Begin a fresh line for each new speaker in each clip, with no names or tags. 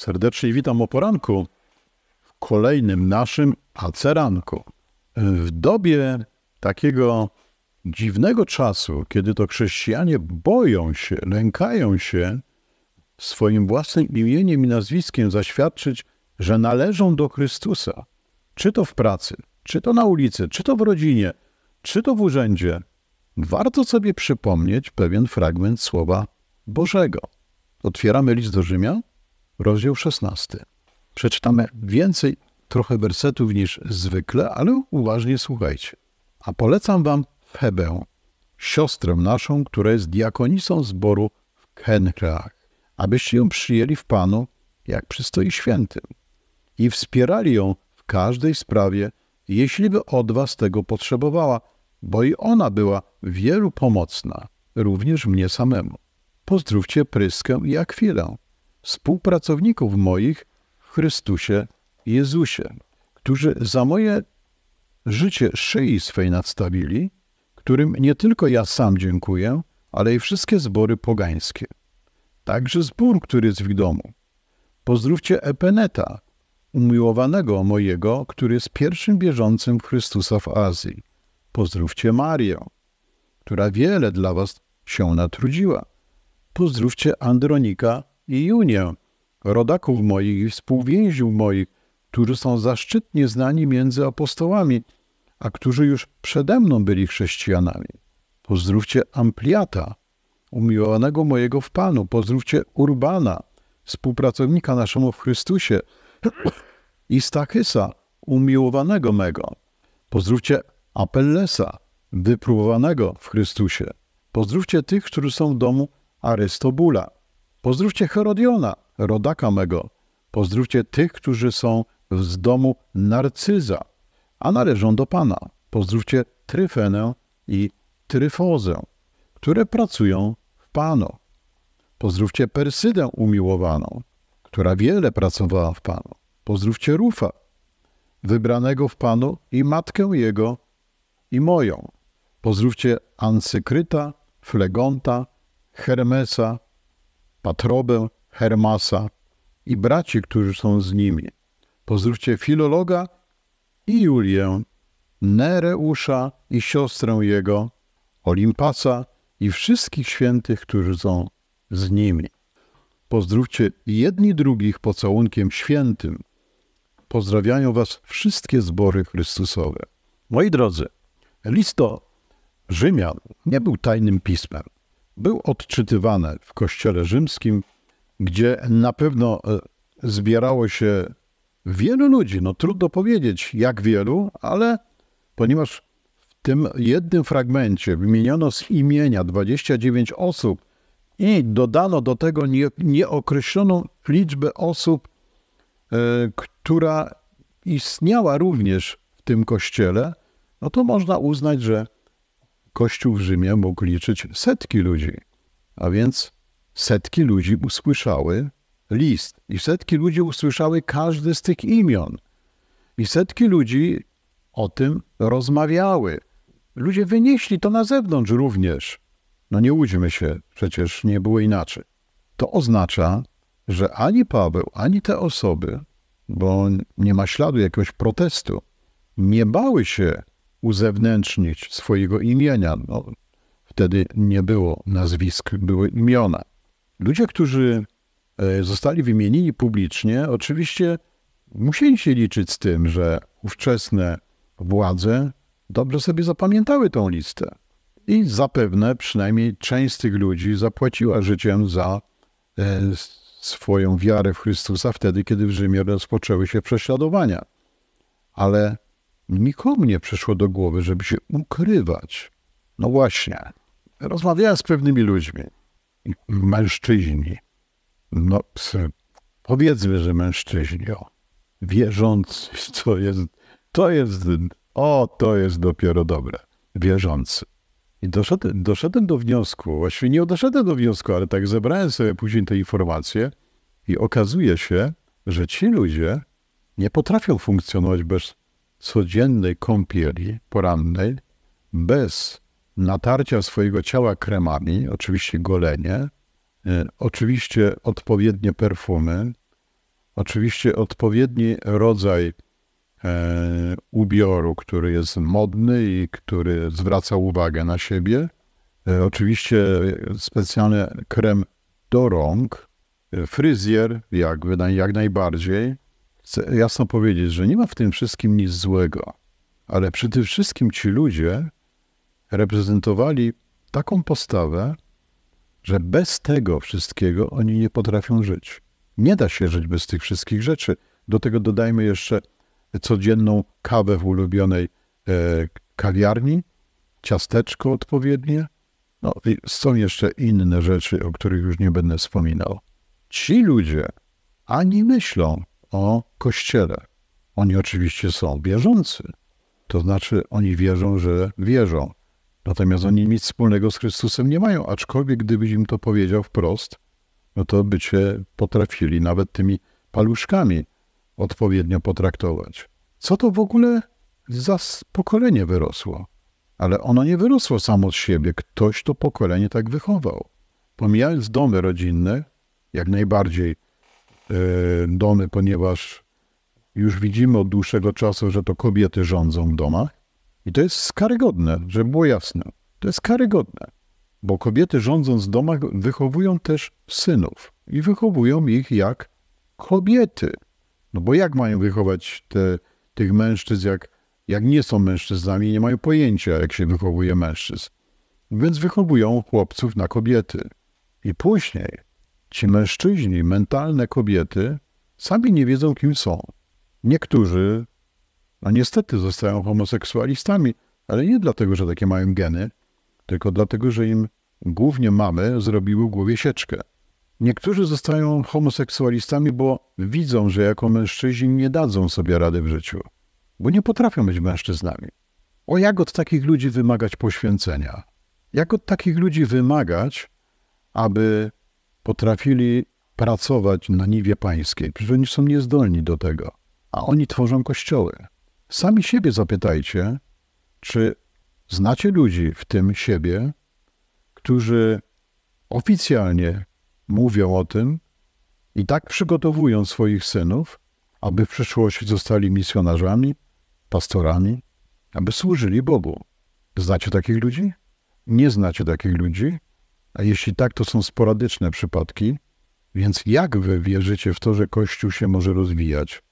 Serdecznie witam o poranku w kolejnym naszym aceranku. W dobie takiego dziwnego czasu, kiedy to chrześcijanie boją się, lękają się swoim własnym imieniem i nazwiskiem zaświadczyć, że należą do Chrystusa, czy to w pracy, czy to na ulicy, czy to w rodzinie, czy to w urzędzie, warto sobie przypomnieć pewien fragment Słowa Bożego. Otwieramy list do Rzymian, rozdział 16. Przeczytamy więcej trochę wersetów niż zwykle, ale uważnie słuchajcie. A polecam wam Febę, siostrę naszą, która jest diakonisą zboru w Kenchreach, abyście ją przyjęli w Panu, jak przystoi świętym, i wspierali ją w każdej sprawie, jeśli by od was tego potrzebowała, bo i ona była wielu pomocna, również mnie samemu. Pozdrówcie Pryskę i Akwilę, współpracowników moich w Chrystusie Jezusie, którzy za moje życie szyi swej nadstawili, którym nie tylko ja sam dziękuję, ale i wszystkie zbory pogańskie. Także zbór, który jest w domu. Pozdrówcie Epeneta, umiłowanego mojego, który jest pierwszym bieżącym w Chrystusa w Azji. Pozdrówcie Marię, która wiele dla was się natrudziła. Pozdrówcie Andronika i Junię, rodaków moich i współwięziów moich, którzy są zaszczytnie znani między apostołami, a którzy już przede mną byli chrześcijanami. Pozdrówcie Ampliata, umiłowanego mojego w Panu. Pozdrówcie Urbana, współpracownika naszemu w Chrystusie i Stachysa, umiłowanego mego. Pozdrówcie Apellesa, wypróbowanego w Chrystusie. Pozdrówcie tych, którzy są w domu Arystobula. Pozdrówcie Herodiona, rodaka mego. Pozdrówcie tych, którzy są z domu Narcyza, a należą do Pana. Pozdrówcie Tryfenę i Tryfozę, które pracują w Panu. Pozdrówcie Persydę umiłowaną, która wiele pracowała w Panu. Pozdrówcie Rufa, wybranego w Panu i matkę jego i moją. Pozdrówcie Ancykryta, Flegonta, Hermesa, Patrobę, Hermasa i braci, którzy są z nimi. Pozdrówcie Filologa i Julię, Nereusza i siostrę jego, Olimpasa i wszystkich świętych, którzy są z nimi. Pozdrówcie jedni drugich pocałunkiem świętym. Pozdrawiają was wszystkie zbory Chrystusowe. Moi drodzy, list do Rzymian nie był tajnym pismem. Był odczytywany w kościele rzymskim, gdzie na pewno e, zbierało się wielu ludzi. No trudno powiedzieć jak wielu, ale ponieważ w tym jednym fragmencie wymieniono z imienia 29 osób i dodano do tego nie, nieokreśloną liczbę osób, e, która istniała również w tym kościele, no to można uznać, że Kościół w Rzymie mógł liczyć setki ludzi. A więc setki ludzi usłyszały list i setki ludzi usłyszały każdy z tych imion. I setki ludzi o tym rozmawiały. Ludzie wynieśli to na zewnątrz również. No nie łudźmy się, przecież nie było inaczej. To oznacza, że ani Paweł, ani te osoby, bo nie ma śladu jakiegoś protestu, nie bały się uzewnętrznić swojego imienia. No, wtedy nie było nazwisk, były imiona. Ludzie, którzy e, zostali wymienieni publicznie, oczywiście musieli się liczyć z tym, że ówczesne władze dobrze sobie zapamiętały tą listę. I zapewne przynajmniej część z tych ludzi zapłaciła życiem za e, swoją wiarę w Chrystusa wtedy, kiedy w Rzymie rozpoczęły się prześladowania. Ale nikomu nie przyszło do głowy, żeby się ukrywać. No właśnie, rozmawiałem z pewnymi ludźmi, mężczyźni, no powiedzmy, że mężczyźni, o, wierzący, to jest, to jest, o, to jest dopiero dobre, wierzący. I doszedłem, doszedłem do wniosku, właściwie nie doszedłem do wniosku, ale tak zebrałem sobie później te informacje i okazuje się, że ci ludzie nie potrafią funkcjonować bez codziennej kąpieli porannej, bez natarcia swojego ciała kremami, oczywiście golenie, e, oczywiście odpowiednie perfumy, oczywiście odpowiedni rodzaj e, ubioru, który jest modny i który zwraca uwagę na siebie. E, oczywiście specjalny krem do rąk, fryzjer jak, jak najbardziej. Chcę jasno powiedzieć, że nie ma w tym wszystkim nic złego, ale przy tym wszystkim ci ludzie reprezentowali taką postawę, że bez tego wszystkiego oni nie potrafią żyć. Nie da się żyć bez tych wszystkich rzeczy. Do tego dodajmy jeszcze codzienną kawę w ulubionej e, kawiarni, ciasteczko odpowiednie. No i są jeszcze inne rzeczy, o których już nie będę wspominał. Ci ludzie ani myślą o Kościele. Oni oczywiście są wierzący. To znaczy, oni wierzą, że wierzą. Natomiast oni nic wspólnego z Chrystusem nie mają, aczkolwiek gdybyś im to powiedział wprost, no to by cię potrafili nawet tymi paluszkami odpowiednio potraktować. Co to w ogóle za pokolenie wyrosło? Ale ono nie wyrosło samo z siebie. Ktoś to pokolenie tak wychował. Pomijając domy rodzinne, jak najbardziej domy, ponieważ już widzimy od dłuższego czasu, że to kobiety rządzą w domach. I to jest karygodne, żeby było jasne. To jest karygodne, bo kobiety rządząc w domach wychowują też synów i wychowują ich jak kobiety. No bo jak mają wychować te, tych mężczyzn, jak, jak nie są mężczyznami i nie mają pojęcia, jak się wychowuje mężczyzn. Więc wychowują chłopców na kobiety. I później ci mężczyźni, mentalne kobiety, sami nie wiedzą, kim są. Niektórzy, no niestety, zostają homoseksualistami, ale nie dlatego, że takie mają geny, tylko dlatego, że im głównie mamy zrobiły głowie sieczkę. Niektórzy zostają homoseksualistami, bo widzą, że jako mężczyźni nie dadzą sobie rady w życiu, bo nie potrafią być mężczyznami. O jak od takich ludzi wymagać poświęcenia? Jak od takich ludzi wymagać, aby potrafili pracować na niwie pańskiej? Przecież oni są niezdolni do tego, a oni tworzą kościoły. Sami siebie zapytajcie, czy znacie ludzi, w tym siebie, którzy oficjalnie mówią o tym i tak przygotowują swoich synów, aby w przyszłości zostali misjonarzami, pastorami, aby służyli Bogu. Znacie takich ludzi? Nie znacie takich ludzi? A jeśli tak, to są sporadyczne przypadki. Więc jak wy wierzycie w to, że Kościół się może rozwijać?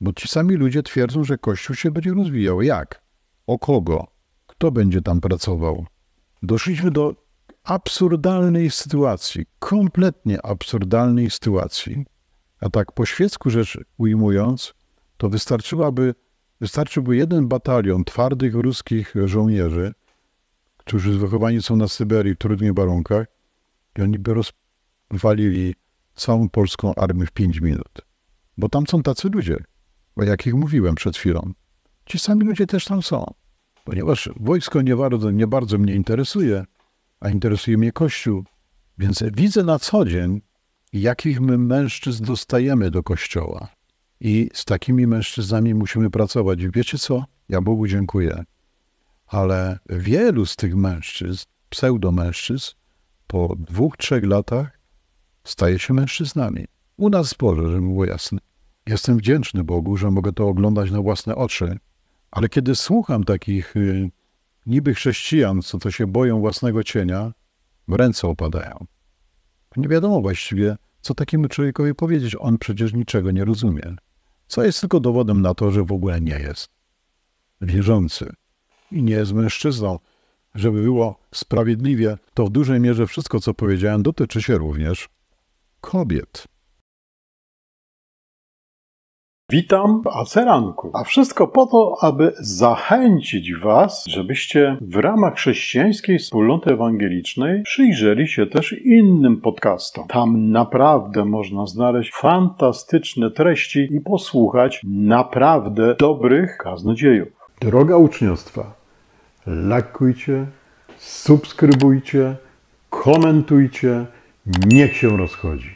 Bo ci sami ludzie twierdzą, że Kościół się będzie rozwijał. Jak? O kogo? Kto będzie tam pracował? Doszliśmy do absurdalnej sytuacji, kompletnie absurdalnej sytuacji. A tak po świecku rzecz ujmując, to wystarczyłaby, wystarczyłby jeden batalion twardych ruskich żołnierzy, którzy wychowani są na Syberii w trudnych warunkach i oni by rozwalili całą polską armię w pięć minut. Bo tam są tacy ludzie, o jakich mówiłem przed chwilą. Ci sami ludzie też tam są. Ponieważ wojsko nie bardzo, nie bardzo mnie interesuje, a interesuje mnie Kościół. Więc widzę na co dzień, jakich my mężczyzn dostajemy do Kościoła. I z takimi mężczyznami musimy pracować. I wiecie co? Ja Bogu dziękuję. Ale wielu z tych mężczyzn, pseudomężczyzn, po dwóch, trzech latach staje się mężczyznami. U nas w Boże, żeby było jasne. Jestem wdzięczny Bogu, że mogę to oglądać na własne oczy. Ale kiedy słucham takich y, niby chrześcijan, co to się boją własnego cienia, w ręce opadają. Nie wiadomo właściwie, co takiemu człowiekowi powiedzieć. On przecież niczego nie rozumie. Co jest tylko dowodem na to, że w ogóle nie jest wierzący i nie jest mężczyzną. Żeby było sprawiedliwie, to w dużej mierze wszystko, co powiedziałem, dotyczy się również kobiet.
Witam w Aceranku, a wszystko po to, aby zachęcić Was, żebyście w ramach chrześcijańskiej wspólnoty ewangelicznej przyjrzeli się też innym podcastom. Tam naprawdę można znaleźć fantastyczne treści i posłuchać naprawdę dobrych kaznodziejów.
Droga uczniostwa, lajkujcie, subskrybujcie, komentujcie, niech się rozchodzi.